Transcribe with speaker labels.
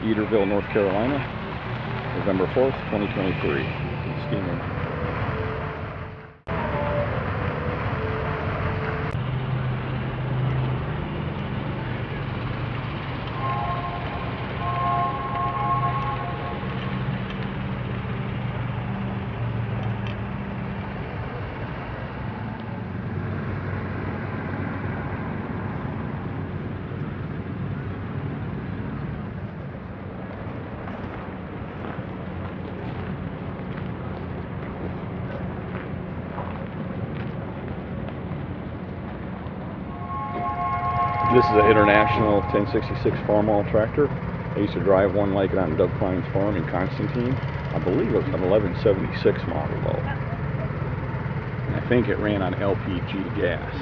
Speaker 1: Fayetteville, North Carolina, November 4th, 2023. This is an international 1066 Farmall tractor. I used to drive one like it on Doug Klein's farm in Constantine. I believe it was an 1176 model though. And I think it ran on LPG gas.